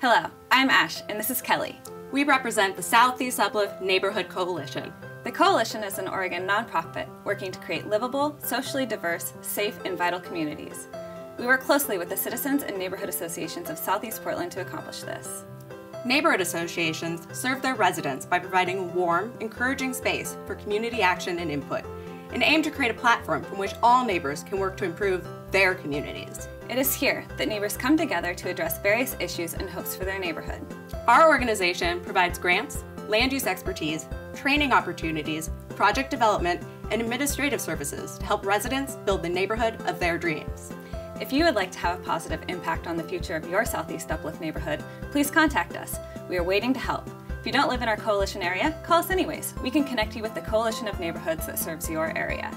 Hello, I'm Ash, and this is Kelly. We represent the Southeast Uplift Neighborhood Coalition. The Coalition is an Oregon nonprofit working to create livable, socially diverse, safe, and vital communities. We work closely with the citizens and neighborhood associations of Southeast Portland to accomplish this. Neighborhood associations serve their residents by providing a warm, encouraging space for community action and input, and aim to create a platform from which all neighbors can work to improve their communities. It is here that neighbors come together to address various issues and hopes for their neighborhood. Our organization provides grants, land use expertise, training opportunities, project development, and administrative services to help residents build the neighborhood of their dreams. If you would like to have a positive impact on the future of your Southeast Uplift neighborhood, please contact us. We are waiting to help. If you don't live in our coalition area, call us anyways. We can connect you with the coalition of neighborhoods that serves your area.